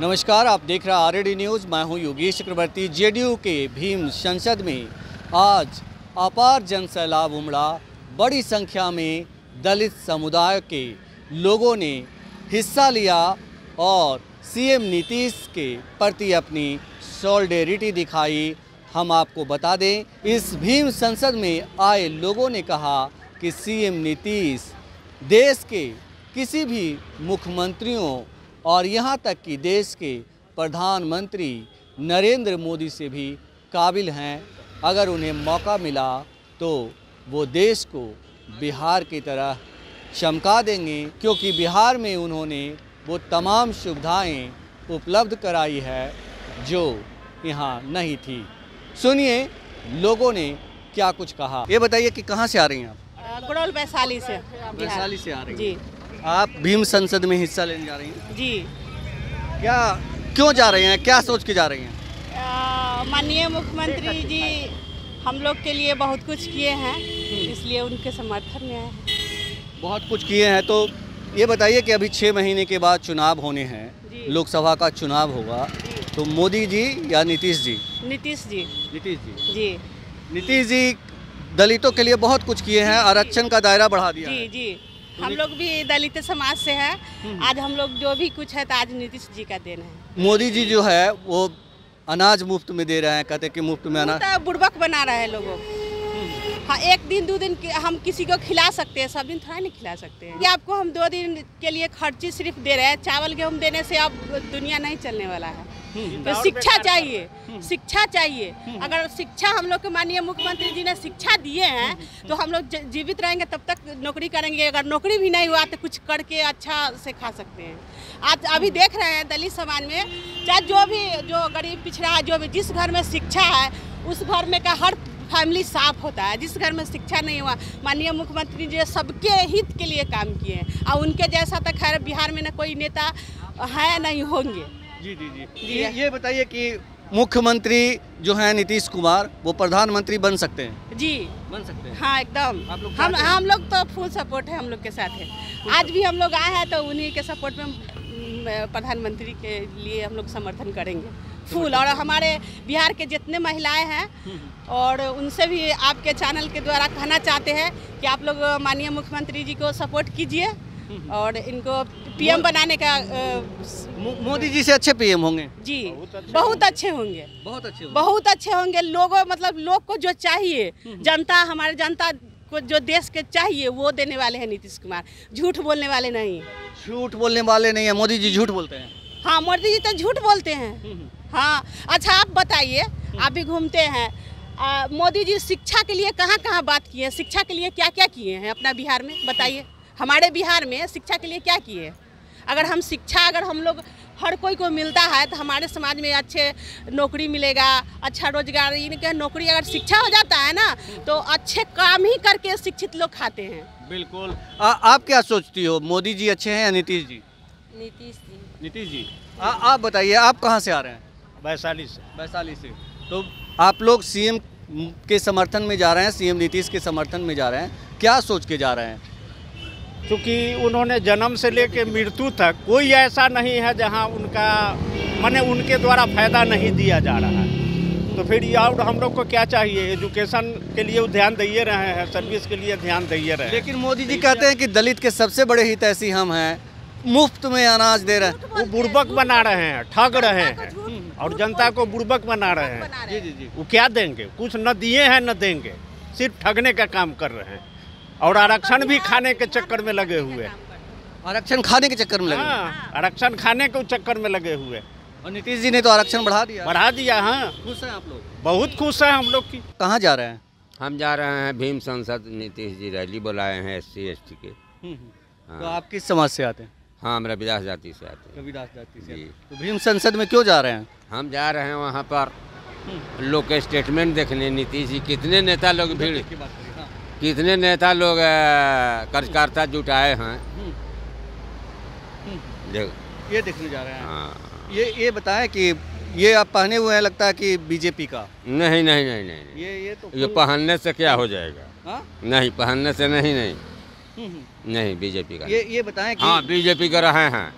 नमस्कार, आप देख रहे हैं आरएडी न्यूज़। मैं हूँ योगेश चक्रवर्ती, जेडीयू के भीम संसद में। आज अपार जन सैलाब उमड़ा, बड़ी संख्या में दलित समुदाय के लोगों ने हिस्सा लिया और सीएम नीतीश के प्रति अपनी सॉलिडेरिटी दिखाई। हम आपको बता दें, इस भीम संसद में आए लोगों ने कहा कि सीएम नीतीश देश के किसी भी मुख्यमंत्रियों और यहाँ तक कि देश के प्रधानमंत्री नरेंद्र मोदी से भी काबिल हैं। अगर उन्हें मौका मिला तो वो देश को बिहार की तरह चमका देंगे क्योंकि बिहार में उन्होंने वो तमाम सुविधाएँ उपलब्ध कराई है जो यहाँ नहीं थी। सुनिए लोगों ने क्या कुछ कहा? ये बताइए कि कहाँ से आ रही हैं आप? गुड़ौल वैशाली से। वैशाली से आ रही हैं। जी। आप भीम संसद में हिस्सा लेने जा रही हैं? जी। क्या क्यों जा रहे हैं? क्या सोच के जा रही हैं? माननीय मुख्यमंत्री जी हम लोग के लिए बहुत कुछ किए हैं इसलिए उनके समर्थन में आए बहुत कुछ किए हैं तो ये बताइए कि अभी छः महीने के बाद चुनाव होने हैं लोकसभा का चुनाव होगा तो मोदी जी या नीतीश जी? नीतीश जी। नीतीश जी। जी। नीतीश जी दलितों के लिए बहुत कुछ किए हैं आरक्षण का दायरा बढ़ा दिया जी जी। हम लोग भी दलित समाज से है। आज हम लोग जो भी कुछ है तो आज नीतीश जी का देन है। मोदी जी जो है वो अनाज मुफ़्त में दे रहे हैं कहते हैं कि मुफ़्त में अनाज। तो बुड़बक बना रहे हैं लोगों। को हाँ एक दिन दो दिन के- हम किसी को खिला सकते हैं सब दिन थोड़ा नहीं खिला सकते हैं। ये आपको हम दो दिन के लिए खर्ची सिर्फ़ दे रहे हैं चावल गेहूँ देने से अब दुनिया नहीं चलने वाला है। तो शिक्षा चाहिए। शिक्षा चाहिए। अगर शिक्षा हम लोग के माननीय मुख्यमंत्री जी ने शिक्षा दिए हैं तो हम लोग जीवित रहेंगे तब तक नौकरी करेंगे। अगर नौकरी भी नहीं हुआ तो कुछ करके अच्छा से खा सकते हैं। आज अभी देख रहे हैं दलित समाज में चाहे जो भी जो गरीब पिछड़ा है जो भी जिस घर में शिक्षा है उस घर में का हर फैमिली साफ़ होता है। जिस घर में शिक्षा नहीं हुआ माननीय मुख्यमंत्री जी सबके हित के लिए काम किए हैं। और उनके जैसा तो खैर बिहार में ना कोई नेता है नहीं होंगे। जी जी जी। जी। ये, ये बताइए कि मुख्यमंत्री जो है नीतीश कुमार वो प्रधानमंत्री बन सकते हैं? जी। बन सकते हैं? हाँ एकदम। आप लोग हम हम लोग तो फुल सपोर्ट है हम लोग के साथ है। आज भी हम लोग आए हैं तो उन्हीं के सपोर्ट में प्रधानमंत्री के लिए हम लोग समर्थन करेंगे। फुल और हमारे बिहार के जितने महिलाएँ हैं और उनसे भी आपके चैनल के द्वारा कहना चाहते हैं कि आप लोग माननीय मुख्यमंत्री जी को सपोर्ट कीजिए। और इनको पीएम बनाने का मोदी जी से अच्छे पीएम होंगे? जी बहुत अच्छे होंगे। बहुत अच्छे होंगे। बहुत अच्छे होंगे। लोगों मतलब लोग को जो चाहिए जनता हमारे जनता को जो देश के चाहिए वो देने वाले हैं नीतीश कुमार। झूठ बोलने वाले नहीं। झूठ बोलने वाले नहीं है। मोदी जी झूठ बोलते हैं। हाँ मोदी जी तो झूठ बोलते हैं। हाँ अच्छा आप बताइए आप भी घूमते हैं मोदी जी शिक्षा के लिए कहाँ कहाँ बात किए हैं? शिक्षा के लिए क्या क्या किए हैं अपना बिहार में? बताइए। हमारे बिहार में शिक्षा के लिए क्या किए? हैं अगर हम शिक्षा अगर हम लोग हर कोई को मिलता है तो हमारे समाज में अच्छे नौकरी मिलेगा अच्छा रोज़गार इनके नौकरी अगर शिक्षा हो जाता है ना तो अच्छे काम ही करके शिक्षित लोग खाते हैं। बिल्कुल। आ, आप क्या सोचती हो? मोदी जी अच्छे हैं या नीतीश जी? नीतीश जी। नीतीश जी। आ, आप बताइए आप कहाँ से आ रहे हैं? वैशाली से। वैशाली से। तो आप लोग सीएम के समर्थन में जा रहे हैं सीएम नीतीश के समर्थन में जा रहे हैं। क्या सोच के जा रहे हैं? क्योंकि उन्होंने जन्म से लेकर मृत्यु तक कोई ऐसा नहीं है जहाँ उनका मैंने उनके द्वारा फ़ायदा नहीं दिया जा रहा है। तो फिर ये और हम लोग को क्या चाहिए? एजुकेशन के लिए वो ध्यान दिए रहे हैं सर्विस के लिए ध्यान दिए रहे हैं। लेकिन मोदी जी कहते हैं कि दलित के सबसे बड़े हितैषी हम हैं मुफ़्त में अनाज दे रहे हैं। वो बुड़बक बना रहे हैं ठग रहे हैं। और जनता को बुड़बक बना रहे हैं। जी जी जी। वो क्या देंगे? कुछ न दिए हैं न देंगे। सिर्फ़ ठगने का काम कर रहे हैं। और आरक्षण भी खाने के चक्कर में लगे हुए। हैं आरक्षण खाने के चक्कर में लगे हाँ आरक्षण खाने के चक्कर में लगे हुए। और नीतीश जी ने तो आरक्षण बढ़ा दिया। बढ़ा दिया हाँ। खुश हैं आप लोग? बहुत खुश है हम लोग की। कहाँ जा रहे हैं? हम जा रहे हैं भीम संसद नीतीश जी रैली बुलाए हैं एस सी एस टी के हाँ। तो आप किस समाज से आते हैं? हाँ हम रविदास जाति से आते हैं। रविदास जाति से। तो भीम संसद में क्यों जा रहे हैं? हम जा रहे हैं वहाँ पर। लोग के स्टेटमेंट देखने नीतीश जी कितने नेता लोग भीड़ की बात करें हाँ कितने नेता लोग कार्यकर्ता जुटाए हैं। देख। ये देखने जा रहे हैं। हाँ। ये ये बताएँ कि ये आप पहने हुए हैं लगता है कि बीजेपी का? नहीं नहीं नहीं नहीं। ये ये तो ये पहनने से क्या हो जाएगा? हाँ? नहीं पहनने से नहीं नहीं। हम्म, हम्म। नहीं बीजेपी का ये ये बताएँ कि हाँ बीजेपी का रहे हैं।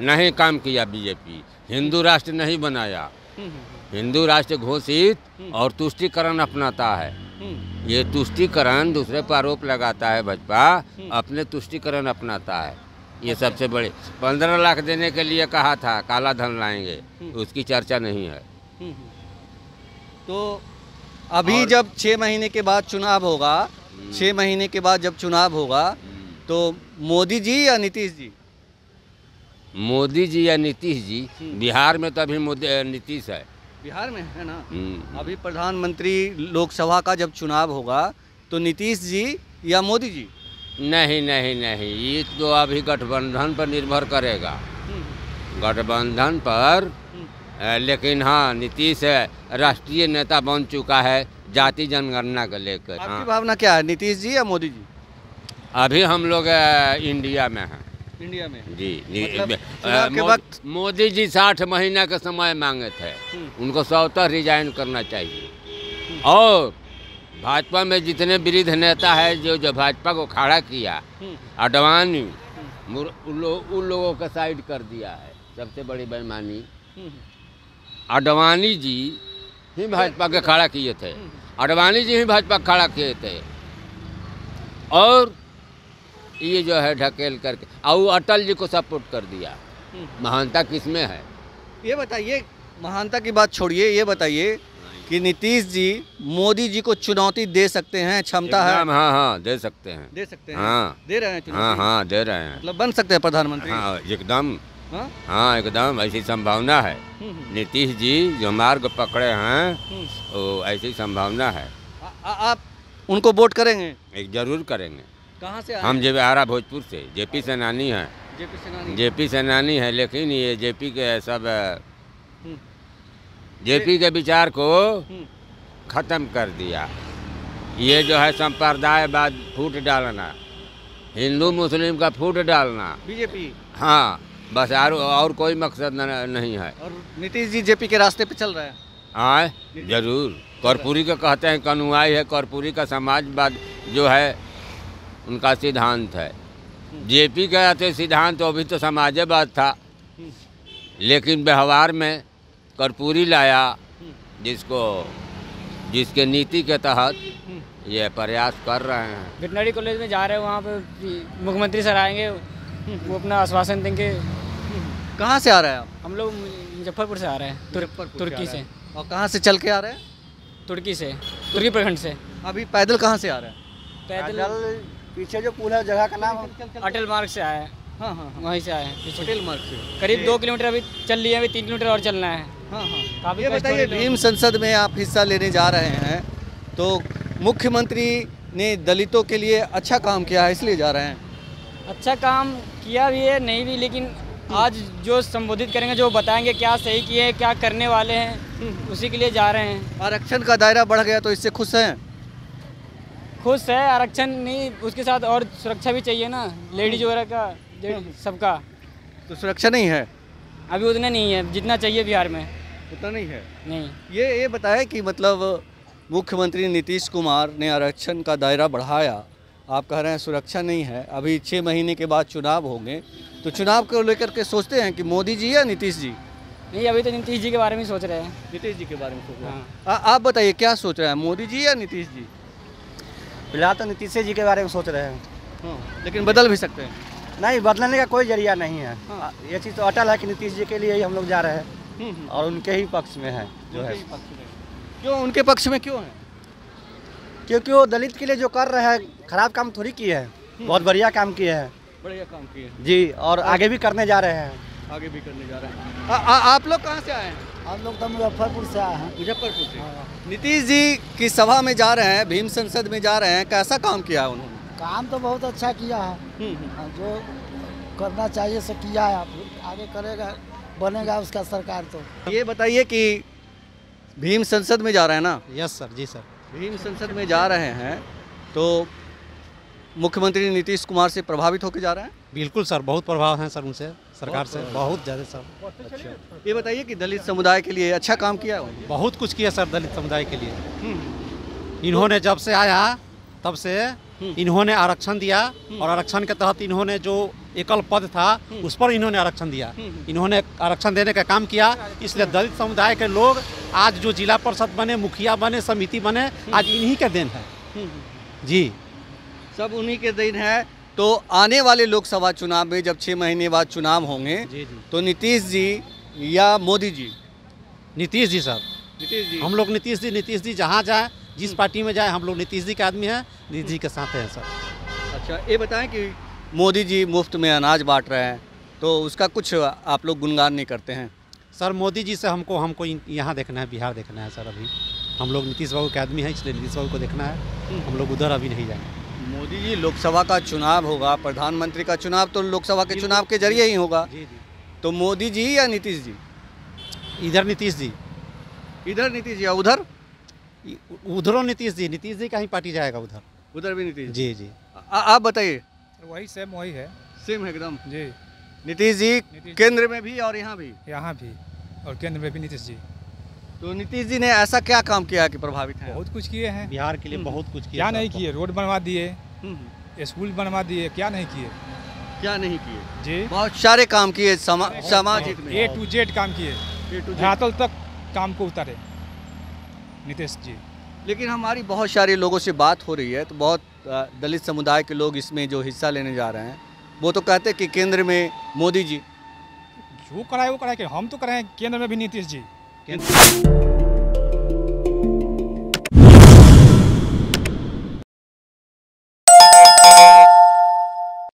नहीं काम किया बीजेपी। हिंदू राष्ट्र नहीं बनाया। हम्म, हम्म, हिंदू राष्ट्र घोषित और तुष्टिकरण अपनाता है। हम्म, ये तुष्टिकरण दूसरे पर आरोप लगाता है भाजपा अपने तुष्टिकरण अपनाता है। ये सबसे बड़े पंद्रह लाख देने के लिए कहा था काला धन लाएँगे उसकी चर्चा नहीं है। हम्म, हम्म। तो अभी जब छः महीने के बाद चुनाव होगा छः महीने के बाद जब चुनाव होगा तो मोदी जी या नीतीश जी? मोदी जी या नीतीश जी बिहार में तो अभी मोदी नीतीश है। बिहार में है ना? हम्म, अभी प्रधानमंत्री लोकसभा का जब चुनाव होगा तो नीतीश जी या मोदी जी? नहीं नहीं नहीं ये तो अभी गठबंधन पर निर्भर करेगा। गठबंधन पर लेकिन हाँ नीतीश राष्ट्रीय नेता बन चुका है जाति जनगणना को लेकर आपकी हाँ। भावना क्या है नीतीश जी या मोदी जी? अभी हम लोग इंडिया में हैं। इंडिया में? जी मतलब के वक्त- मोदी जी साठ महीना का समय मांगे थे। उनको स्वतः रिजाइन करना चाहिए। और भाजपा में जितने वृद्ध नेता है जो जो भाजपा को खड़ा किया अडवाणी उन लो- लोगों का साइड कर दिया है सबसे बड़ी बेमानी अडवाणी जी ही भाजपा के खड़ा किए थे। अडवाणी जी ही भाजपा खड़ा किए थे। और ये जो है ढकेल करके और अटल जी को सपोर्ट कर दिया। महानता किसमें है? ये बताइए महानता की बात छोड़िए ये बताइए कि नीतीश जी मोदी जी को चुनौती दे सकते हैं क्षमता है? हाँ हाँ दे सकते हैं। दे सकते हैं? हाँ। दे रहे हैं हाँ हाँ दे रहे हैं। मतलब बन सकते हैं प्रधानमंत्री? हाँ एकदम। हाँ? हाँ एकदम ऐसी संभावना है। हम्म, हम्म, नीतीश जी जो मार्ग पकड़े हैं हम्म। वो ऐसी संभावना है। आ- आ- आप उनको वोट करेंगे? एक ज़रूर करेंगे। कहाँ से हम जे आरा भोजपुर से जेपी सेनानी है। जेपी सेनानी? जेपी सेनानी है लेकिन ये जेपी के सब हम्म, जेपी के विचार को हम्म, खत्म कर दिया। ये जो है संप्रदायवाद फूट डालना। हिंदू मुस्लिम का फूट डालना। बीजेपी? हाँ बस और और कोई मकसद न, नहीं है। और नीतीश जी जेपी के रास्ते पे चल रहे हैं? आए ज़रूर। कर्पूरी का कहते हैं कनुआई है। कर्पूरी का समाजवाद जो है उनका सिद्धांत है। जेपी का रहते सिद्धांत तो अभी तो समाजवाद था। लेकिन व्यवहार में कर्पूरी लाया जिसको जिसके नीति के तहत ये प्रयास कर रहे हैं। वेटनरी कॉलेज में जा रहे हैं वहाँ पे मुख्यमंत्री सर आएँगे वो अपना आश्वासन देंगे। कहाँ से आ रहे हैं आप? हम लोग मुजफ्फरपुर से आ रहे हैं तुर, तुर्की से। और कहाँ से चल के आ रहे हैं? तुर्की से तुर्की प्रखंड से। अभी पैदल कहाँ से आ रहे हैं? पैदल पीछे जो पुल है जगह का नाम अटल मार्ग से आए हैं। हाँ हाँ हाँ। वहीं से आए हैं पटेल मार्ग से। करीब दो किलोमीटर अभी चल लिए अभी तीन किलोमीटर और चलना है। हाँ हाँ। काफ़ी ये बताइए भीम संसद में आप हिस्सा लेने जा रहे हैं तो मुख्यमंत्री ने दलितों के लिए अच्छा काम किया है इसलिए जा रहे हैं। अच्छा काम किया भी है नहीं भी लेकिन आज जो संबोधित करेंगे जो बताएँगे क्या सही किए हैं क्या करने वाले हैं उसी के लिए जा रहे हैं। आरक्षण का दायरा बढ़ गया तो इससे खुश हैं? खुश है आरक्षण नहीं उसके साथ और सुरक्षा भी चाहिए ना लेडीज़ वगैरह का सबका। तो सुरक्षा नहीं है? अभी उतना नहीं है जितना चाहिए बिहार में। उतना नहीं है? नहीं। ये ये बताया कि मतलब मुख्यमंत्री नीतीश कुमार ने आरक्षण का दायरा बढ़ाया। आप कह रहे हैं सुरक्षा नहीं है अभी छः महीने के बाद चुनाव होंगे। तो चुनाव को लेकर के सोचते हैं कि मोदी जी या नीतीश जी? नहीं अभी तो नीतीश जी के बारे में सोच रहे हैं। नीतीश जी के बारे में सोच रहे हैं। हाँ। आ- आप बताइए क्या सोच रहे हैं मोदी जी या नीतीश जी? फ़िलहाल तो नीतीश जी के बारे में सोच रहे हैं। हाँ लेकिन बदल भी सकते हैं। नहीं बदलने का कोई ज़रिया नहीं है। हाँ। ये चीज़ तो अटल है कि नीतीश जी के लिए ही हम लोग जा रहे हैं। हम्म, हम्म। और उनके ही पक्ष में है जो है। उनके पक्ष में। क्यों उनके पक्ष में क्यों है? क्योंकि वो दलित के लिए जो कर रहे हैं खराब काम थोड़ी किए हैं। बहुत बढ़िया काम किए हैं। बढ़िया काम किए जी और आगे भी करने जा रहे हैं। आगे भी करने जा रहे हैं। आप लोग कहाँ से आए हैं? हम लोग तो मुजफ्फरपुर से आए हैं। मुजफ्फरपुर से? नीतीश जी की सभा में जा रहे हैं भीम संसद में जा रहे हैं कैसा काम किया है उन्होंने? काम तो बहुत अच्छा किया है। हम्म, हम्म। जो करना चाहिए सो किया है आगे करेगा बनेगा उसका सरकार तो। ये बताइए कि भीम संसद में जा रहे हैं ना? Yes sir ji sir Bhim Sansad में जा रहे हैं तो मुख्यमंत्री नीतीश कुमार से प्रभावित होकर जा रहे हैं? बिल्कुल सर बहुत प्रभाव है सर उनसे। सरकार से। बहुत ज़्यादा सर। ये बताइए कि दलित समुदाय के लिए अच्छा काम किया बहुत कुछ किया सर दलित समुदाय के लिए। इन्होंने जब से आया तब से इन्होंने आरक्षण दिया और आरक्षण के तहत इन्होंने जो एकल पद था उस पर इन्होंने आरक्षण दिया। इन्होंने आरक्षण देने का काम किया इसलिए दलित समुदाय के लोग आज जो जिला परिषद बने मुखिया बने समिति बने आज इन्हीं के देन है। जी। सब उन्हीं के दिन है। तो आने वाले लोकसभा चुनाव में जब छः महीने बाद चुनाव होंगे जी जी। तो नीतीश जी या मोदी जी? नीतीश जी सर। नीतीश जी। हम लोग नीतीश जी नीतीश जी जहाँ जाए जिस पार्टी में जाए हम लोग नीतीश जी के आदमी हैं नीतीश जी के साथ हैं सर। अच्छा ये बताएँ कि मोदी जी मुफ़्त में अनाज बांट रहे हैं तो उसका कुछ आप लोग गुणगान नहीं करते हैं? सर मोदी जी से हमको हमको यहाँ देखना है बिहार देखना है सर अभी। हम लोग नीतीश बाबू के आदमी हैं इसलिए नीतीश बाबू को देखना है। हम लोग उधर अभी नहीं जाएँगे। मोदी जी लोकसभा का चुनाव होगा प्रधानमंत्री का चुनाव तो लोकसभा के चुनाव के ज़रिए ही होगा। जी जी। तो मोदी जी या नीतीश जी? इधर नीतीश जी। इधर नीतीश जी या उधर? उधरों नीतीश जी नीतीश जी का ही पार्टी जाएगा उधर। उधर भी नीतीश जी। जी आप बताइए। वही सेम वही है। सेम है एकदम। जी नीतीश जी। केंद्र में भी और यहाँ भी? यहाँ भी और केंद्र में भी नीतीश जी। तो नीतीश जी ने ऐसा क्या काम किया कि प्रभावित है? बहुत कुछ किए हैं। बिहार के लिए बहुत कुछ किया क्या नहीं किए? रोड बनवा दिए हम्म, स्कूल बनवा दिए क्या नहीं किए? क्या नहीं किए? जी। बहुत सारे काम किए समा, समाज हित ए टू जेड काम किए। धरातल तक काम को उतारे नीतीश जी। लेकिन हमारी बहुत सारे लोगों से बात हो रही है तो बहुत दलित समुदाय के लोग इसमें जो हिस्सा लेने जा रहे हैं वो तो कहते हैं कि केंद्र में मोदी जी। जो कराए वो कराए कि हम तो कराए केंद्र में भी नीतीश जी। केंद्र-